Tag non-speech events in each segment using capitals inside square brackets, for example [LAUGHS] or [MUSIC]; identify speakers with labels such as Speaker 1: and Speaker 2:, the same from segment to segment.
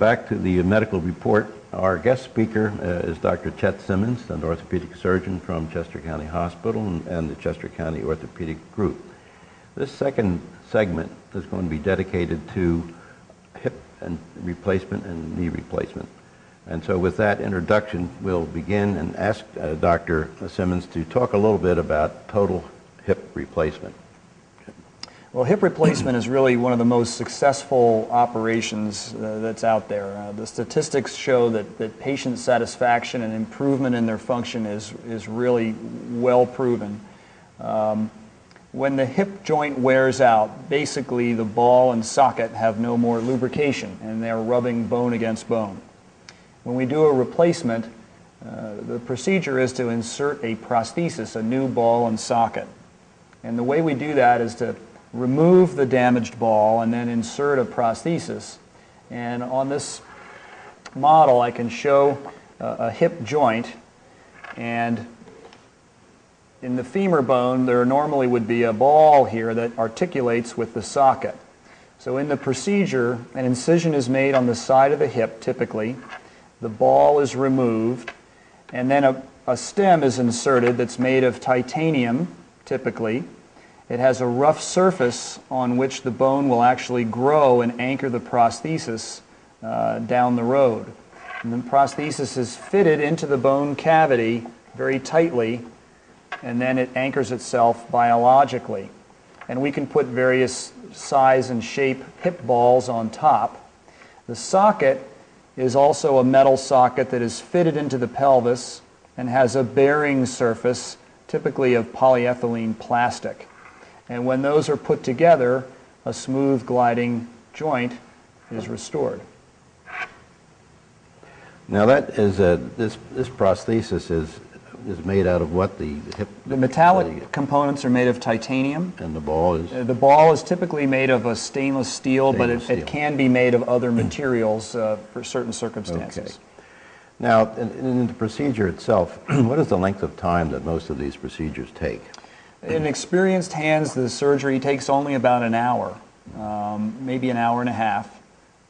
Speaker 1: back to the medical report. Our guest speaker uh, is Dr. Chet Simmons, an orthopedic surgeon from Chester County Hospital and, and the Chester County Orthopedic Group. This second segment is going to be dedicated to hip and replacement and knee replacement. And so with that introduction, we'll begin and ask uh, Dr. Simmons to talk a little bit about total hip replacement.
Speaker 2: Well, hip replacement is really one of the most successful operations uh, that's out there. Uh, the statistics show that, that patient satisfaction and improvement in their function is, is really well proven. Um, when the hip joint wears out, basically the ball and socket have no more lubrication and they're rubbing bone against bone. When we do a replacement, uh, the procedure is to insert a prosthesis, a new ball and socket. And the way we do that is to remove the damaged ball and then insert a prosthesis. And on this model, I can show uh, a hip joint and in the femur bone, there normally would be a ball here that articulates with the socket. So in the procedure, an incision is made on the side of the hip, typically. The ball is removed, and then a, a stem is inserted that's made of titanium, typically, it has a rough surface on which the bone will actually grow and anchor the prosthesis uh, down the road. And the prosthesis is fitted into the bone cavity very tightly, and then it anchors itself biologically. And we can put various size and shape hip balls on top. The socket is also a metal socket that is fitted into the pelvis and has a bearing surface, typically of polyethylene plastic. And when those are put together, a smooth gliding joint is restored.
Speaker 1: Now that is a, this, this prosthesis is, is made out of what? The hip?
Speaker 2: The metallic the, components are made of titanium.
Speaker 1: And the ball is?
Speaker 2: Uh, the ball is typically made of a stainless steel, stainless but it, steel. it, can be made of other materials uh, for certain circumstances. Okay.
Speaker 1: Now, in, in the procedure itself, [CLEARS THROAT] what is the length of time that most of these procedures take?
Speaker 2: In experienced hands, the surgery takes only about an hour, um, maybe an hour and a half.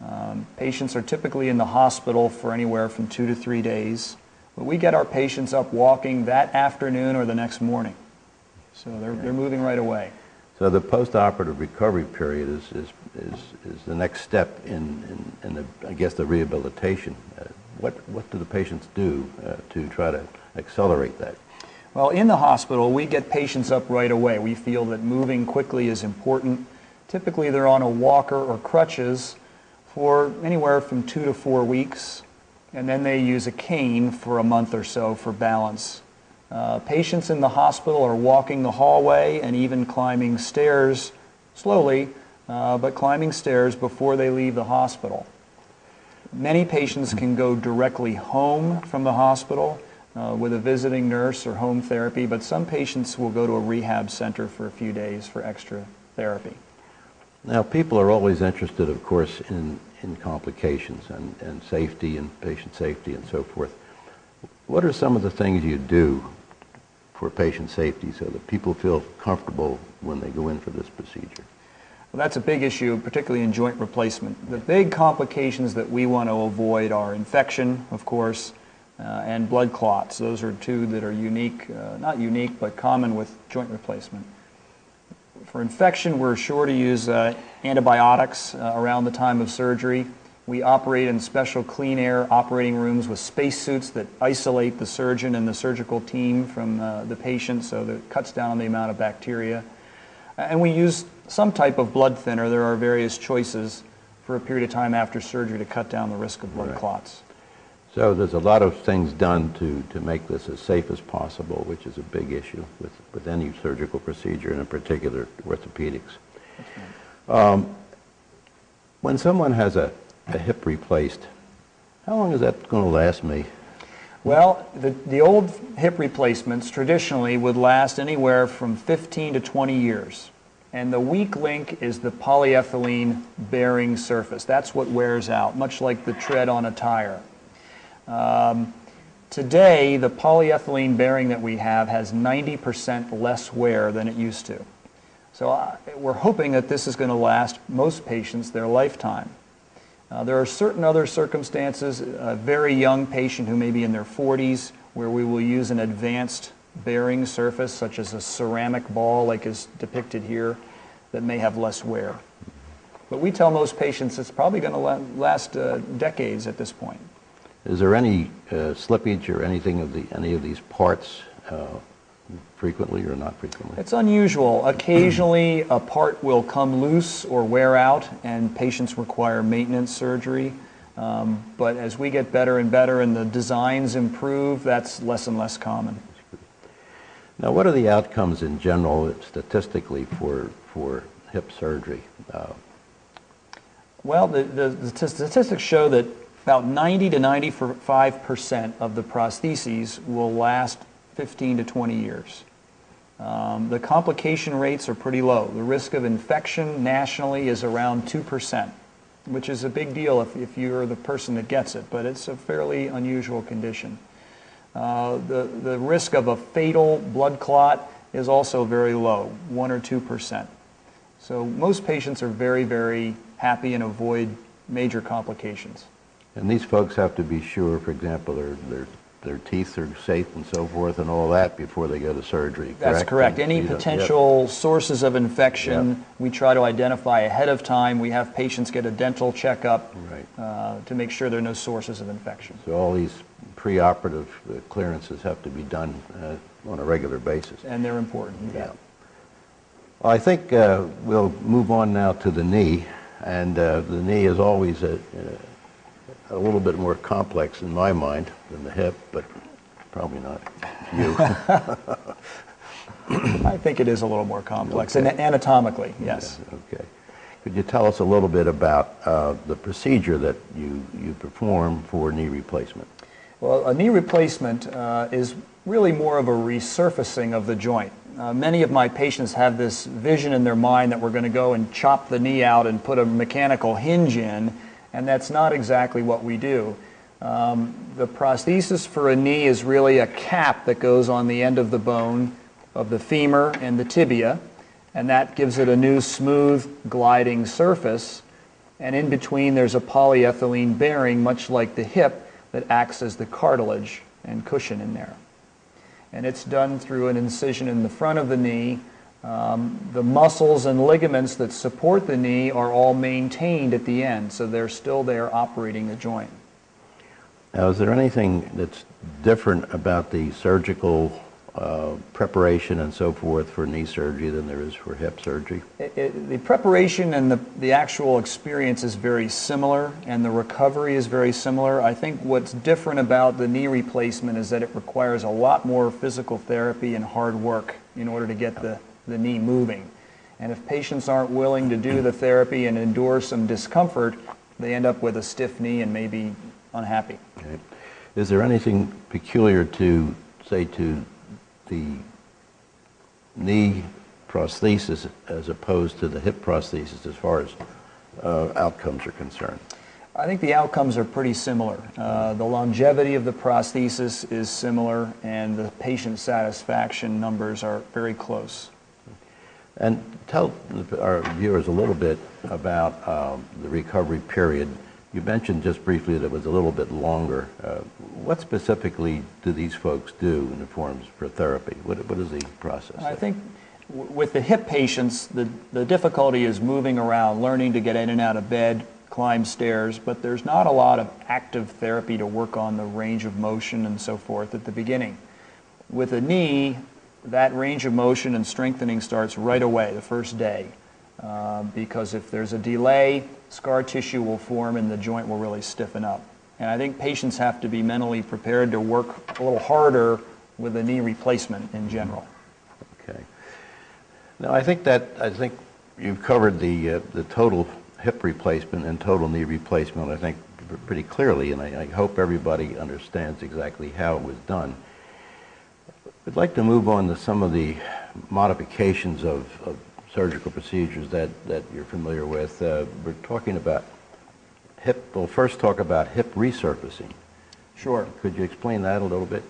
Speaker 2: Um, patients are typically in the hospital for anywhere from two to three days. But we get our patients up walking that afternoon or the next morning. So they're, they're moving right away.
Speaker 1: So the post-operative recovery period is, is, is, is the next step in, in, in the, I guess, the rehabilitation. Uh, what, what do the patients do uh, to try to accelerate that?
Speaker 2: Well, in the hospital, we get patients up right away. We feel that moving quickly is important. Typically, they're on a walker or crutches for anywhere from two to four weeks, and then they use a cane for a month or so for balance. Uh, patients in the hospital are walking the hallway and even climbing stairs slowly, uh, but climbing stairs before they leave the hospital. Many patients can go directly home from the hospital uh, with a visiting nurse or home therapy, but some patients will go to a rehab center for a few days for extra therapy.
Speaker 1: Now, people are always interested, of course, in, in complications and, and safety and patient safety and so forth. What are some of the things you do for patient safety so that people feel comfortable when they go in for this procedure?
Speaker 2: Well, that's a big issue, particularly in joint replacement. The big complications that we want to avoid are infection, of course, uh, and blood clots. Those are two that are unique, uh, not unique, but common with joint replacement. For infection, we're sure to use uh, antibiotics uh, around the time of surgery. We operate in special clean air operating rooms with spacesuits that isolate the surgeon and the surgical team from uh, the patient so that it cuts down on the amount of bacteria. And we use some type of blood thinner. There are various choices for a period of time after surgery to cut down the risk of blood right. clots.
Speaker 1: So there's a lot of things done to, to make this as safe as possible, which is a big issue with, with any surgical procedure, and in particular orthopedics. Um, when someone has a, a hip replaced, how long is that going to last me?
Speaker 2: Well, the, the old hip replacements traditionally would last anywhere from 15 to 20 years. And the weak link is the polyethylene bearing surface. That's what wears out, much like the tread on a tire. Um, today, the polyethylene bearing that we have has 90% less wear than it used to. So uh, we're hoping that this is going to last most patients their lifetime. Uh, there are certain other circumstances, a very young patient who may be in their 40s, where we will use an advanced bearing surface, such as a ceramic ball, like is depicted here, that may have less wear. But we tell most patients it's probably going to last uh, decades at this point.
Speaker 1: Is there any uh, slippage or anything of the, any of these parts uh, frequently or not frequently?
Speaker 2: It's unusual. Occasionally, a part will come loose or wear out, and patients require maintenance surgery. Um, but as we get better and better and the designs improve, that's less and less common.
Speaker 1: Now, what are the outcomes in general statistically for, for hip surgery? Uh,
Speaker 2: Well, the, the, the statistics show that about 90 to 95 percent of the prostheses will last 15 to 20 years. Um, the complication rates are pretty low. The risk of infection nationally is around 2 percent, which is a big deal if, if you're the person that gets it, but it's a fairly unusual condition. Uh, the, the risk of a fatal blood clot is also very low, 1 or 2 percent. So most patients are very, very happy and avoid major complications.
Speaker 1: And these folks have to be sure, for example, their, their, their teeth are safe and so forth and all that before they go to surgery, correct?
Speaker 2: That's correct.
Speaker 1: And
Speaker 2: Any
Speaker 1: don't- yep.
Speaker 2: potential sources of infection,
Speaker 1: Yep.
Speaker 2: we try to identify ahead of time. We have patients get a dental checkup
Speaker 1: Right.
Speaker 2: uh, to make sure there are no sources of infection.
Speaker 1: So all these preoperative uh, clearances have to be done uh, on a regular basis.
Speaker 2: And they're important. bet.
Speaker 1: Yeah. Well, I think uh, we'll move on now to the knee, and uh, the knee is always a, a little bit more complex in my mind than the hip, but probably not you. [LAUGHS]
Speaker 2: I think it is a little more complex,
Speaker 1: Okay.
Speaker 2: and anatomically, yes.
Speaker 1: Okay. Could you tell us a little bit about uh, the procedure that you, you perform for knee replacement?
Speaker 2: Well, a knee replacement uh, is really more of a resurfacing of the joint. Uh, many of my patients have this vision in their mind that we're going to go and chop the knee out and put a mechanical hinge in, and that's not exactly what we do. Um, the prosthesis for a knee is really a cap that goes on the end of the bone of the femur and the tibia, and that gives it a new smooth gliding surface. And in between, there's a polyethylene bearing, much like the hip, that acts as the cartilage and cushion in there. And it's done through an incision in the front of the knee. Um, the muscles and ligaments that support the knee are all maintained at the end, so they're still there operating the joint.
Speaker 1: Now, is there anything that's different about the surgical uh, preparation and so forth for knee surgery than there is for hip surgery?
Speaker 2: It, it, the preparation and the, the actual experience is very similar, and the recovery is very similar. I think what's different about the knee replacement is that it requires a lot more physical therapy and hard work in order to get the, the knee moving. And if patients aren't willing to do the therapy and endure some discomfort, they end up with a stiff knee and maybe unhappy.
Speaker 1: Okay. Is there anything peculiar to, say, to the knee prosthesis as opposed to the hip prosthesis as far as uh, outcomes are concerned?
Speaker 2: I think the outcomes are pretty similar. Uh, the longevity of the prosthesis is similar, and the patient satisfaction numbers are very close.
Speaker 1: And tell our viewers a little bit about um, the recovery period. You mentioned just briefly that it was a little bit longer. Uh, what specifically do these folks do in the forms for therapy? What, what is the process?
Speaker 2: I think w- with the hip patients, the, the difficulty is moving around, learning to get in and out of bed, climb stairs, but there's not a lot of active therapy to work on the range of motion and so forth at the beginning. With a knee, that range of motion and strengthening starts right away, the first day, uh, because if there's a delay, scar tissue will form and the joint will really stiffen up. And I think patients have to be mentally prepared to work a little harder with a knee replacement in general.
Speaker 1: Okay. Now, I think that, I think you've covered the, uh, the total hip replacement and total knee replacement, I think, pretty clearly, and I, I hope everybody understands exactly how it was done. I'd like to move on to some of the modifications of, of surgical procedures that, that you're familiar with. Uh, we're talking about hip, we'll first talk about hip resurfacing.
Speaker 2: Sure.
Speaker 1: Could you explain that a little bit?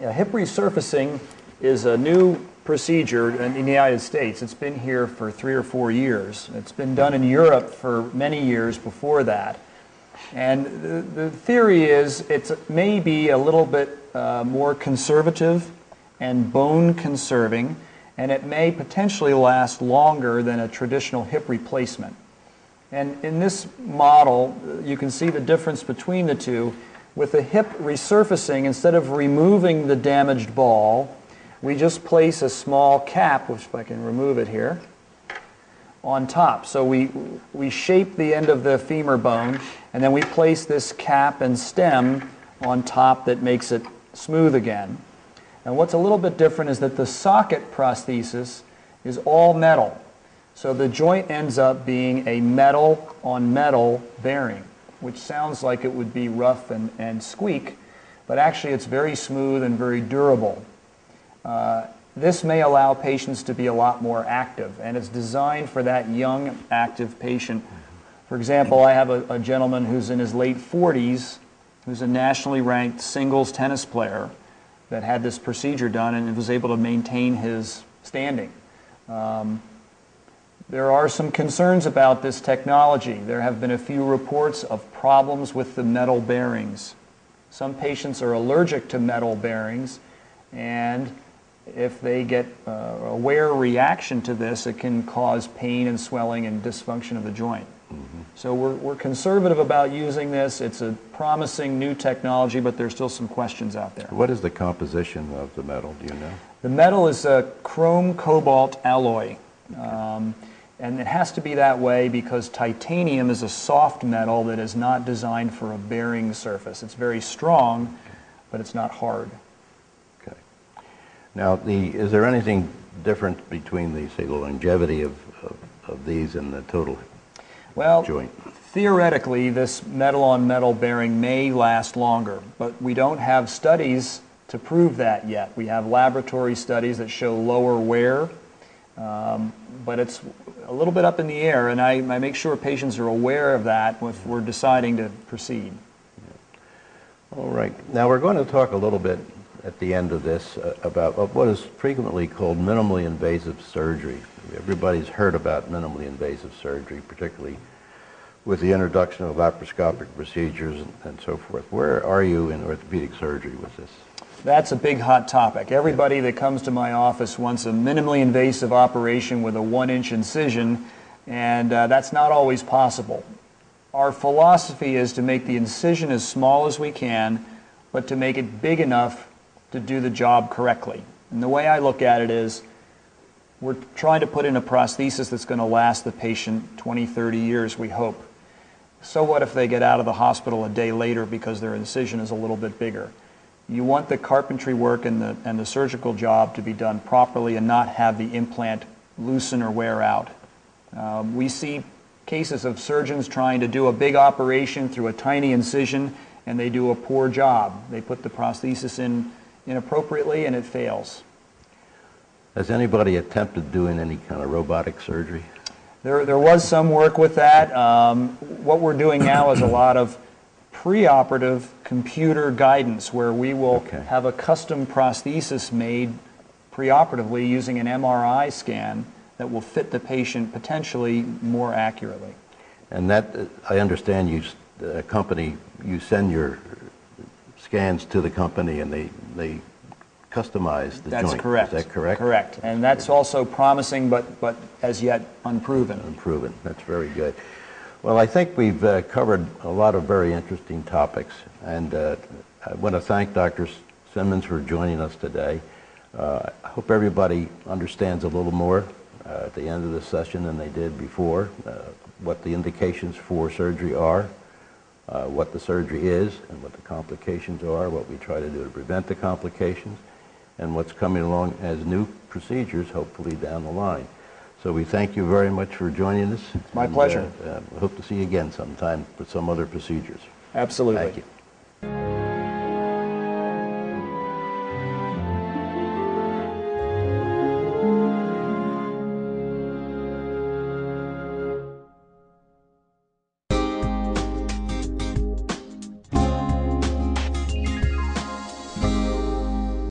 Speaker 2: Yeah, hip resurfacing is a new procedure in the United States. It's been here for three or four years. It's been done in Europe for many years before that. And the, the theory is it's maybe a little bit uh, more conservative and bone conserving, and it may potentially last longer than a traditional hip replacement. And in this model, you can see the difference between the two. With the hip resurfacing, instead of removing the damaged ball, we just place a small cap, which if I can remove it here, on top. So we, we shape the end of the femur bone, and then we place this cap and stem on top that makes it smooth again. And what's a little bit different is that the socket prosthesis is all metal. So the joint ends up being a metal on metal bearing, which sounds like it would be rough and, and squeak, but actually it's very smooth and very durable. Uh, this may allow patients to be a lot more active, and it's designed for that young, active patient. For example, I have a, a gentleman who's in his late 40s, who's a nationally ranked singles tennis player that had this procedure done and was able to maintain his standing. Um, there are some concerns about this technology. There have been a few reports of problems with the metal bearings. Some patients are allergic to metal bearings, and if they get uh, a wear reaction to this, it can cause pain and swelling and dysfunction of the joint. So we're, we're conservative about using this. It's a promising new technology, but there's still some questions out there.
Speaker 1: What is the composition of the metal, do you know?
Speaker 2: The metal is a chrome cobalt alloy. Um, and it has to be that way because titanium is a soft metal that is not designed for a bearing surface. It's very strong, but it's not hard.
Speaker 1: Okay. Now, the, is there anything different between the, say, the longevity of, of, of these and the total
Speaker 2: Well,
Speaker 1: joint?
Speaker 2: theoretically, this metal on metal bearing may last longer, but we don't have studies to prove that yet. We have laboratory studies that show lower wear, um, but it's a little bit up in the air, and I, I make sure patients are aware of that if we're deciding to proceed.
Speaker 1: All right. Now, we're going to talk a little bit at the end of this uh, about what is frequently called minimally invasive surgery. Everybody's heard about minimally invasive surgery, particularly with the introduction of laparoscopic procedures and, and so forth. Where are you in orthopedic surgery with this?
Speaker 2: That's a big hot topic. Everybody that comes to my office wants a minimally invasive operation with a one inch incision, and uh, that's not always possible. Our philosophy is to make the incision as small as we can, but to make it big enough to do the job correctly. And the way I look at it is we're trying to put in a prosthesis that's going to last the patient 20, 30 years, we hope. So what if they get out of the hospital a day later because their incision is a little bit bigger? You want the carpentry work and the, and the surgical job to be done properly and not have the implant loosen or wear out. Um, we see cases of surgeons trying to do a big operation through a tiny incision and they do a poor job. They put the prosthesis in inappropriately and it fails.
Speaker 1: Has anybody attempted doing any kind of robotic surgery?
Speaker 2: There, there was some work with that. Um, what we're doing now is a lot of preoperative computer guidance where we will
Speaker 1: Okay.
Speaker 2: have a custom prosthesis made preoperatively using an MRI scan that will fit the patient potentially more accurately.
Speaker 1: And that, uh, I understand you, the company, you send your scans to the company and they, they customize the joint.
Speaker 2: That's correct.
Speaker 1: Is that correct?
Speaker 2: Correct. And that's also promising, but, but as yet unproven.
Speaker 1: Unproven. That's very good. Well, I think we've uh, covered a lot of very interesting topics, and uh, I want to thank Dr. Simmons for joining us today. Uh, I hope everybody understands a little more uh, at the end of the session than they did before, uh, what the indications for surgery are, uh, what the surgery is, and what the complications are, what we try to do to prevent the complications, and what's coming along as new procedures, hopefully down the line. So we thank you very much for joining us.
Speaker 2: It's My
Speaker 1: and,
Speaker 2: pleasure.
Speaker 1: uh, uh, Hope to see you again sometime for some other procedures.
Speaker 2: Absolutely.
Speaker 1: Thank you.